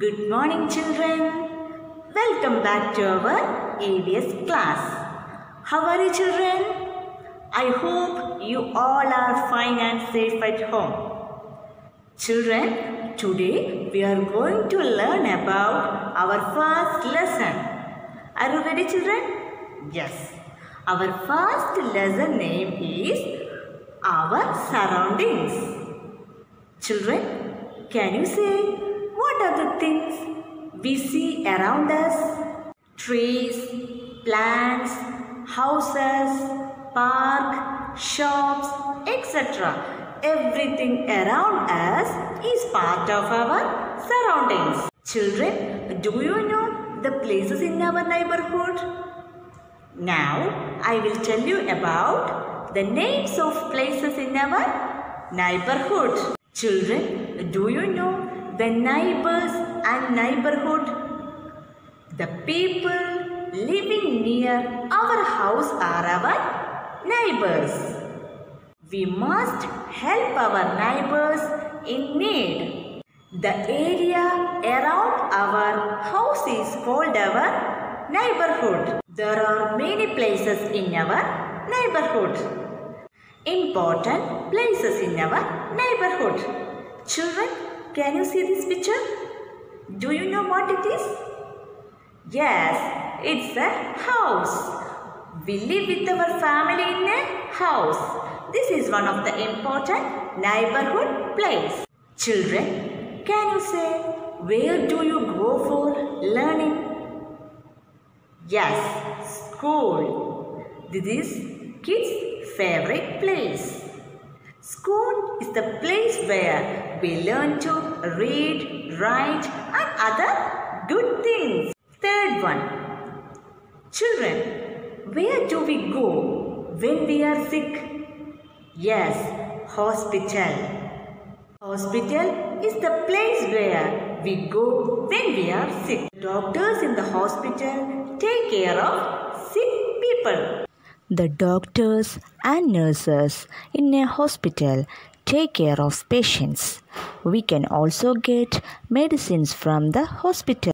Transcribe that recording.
Good morning, children. Welcome back to our EVS class. How are you, children? I hope you all are fine and safe at home. Children, today we are going to learn about our first lesson. Are you ready, children? Yes. Our first lesson name is Our Surroundings. Children, can you say what are the things we see around us? Trees, plants, houses, park, shops, etc. Everything around us is part of our surroundings. Children, do you know the places in our neighborhood? Now, I will tell you about the names of places in our neighborhood. Children, do you know the neighbors and neighborhood? The people living near our house are our neighbors. We must help our neighbors in need. The area around our house is called our neighborhood. There are many places in our neighborhood. Important places in our neighborhood. Children, can you see this picture? Do you know what it is? Yes, it's a house. We live with our family in a house. This is one of the important neighborhood place. Children, can you say where do you go for learning? Yes, school. This is kids' favorite place. School is the place where we learn to read, write and other good things. Third one. Children, where do we go when we are sick? Yes, hospital. Hospital is the place where we go when we are sick. Doctors in the hospital take care of sick people. The doctors and nurses in a hospital take care of patients. We can also get medicines from the hospital.